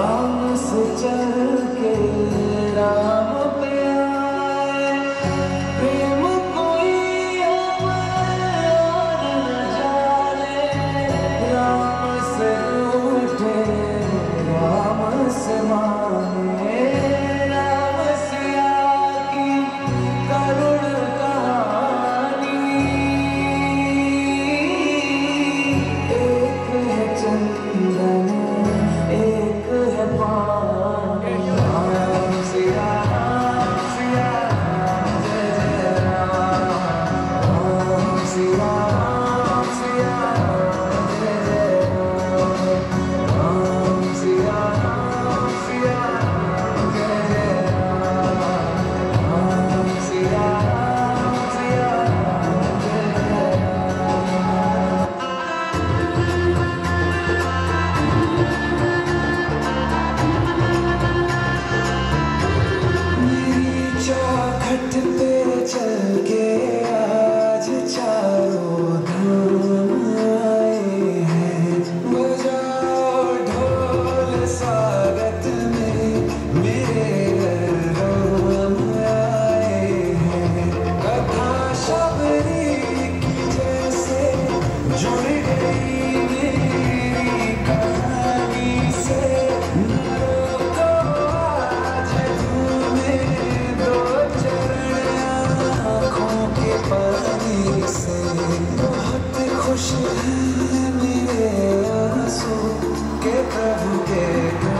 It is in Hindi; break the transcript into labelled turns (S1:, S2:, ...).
S1: राम से से बहुत खुश हैं मेरे आँसू के प्रभु के घर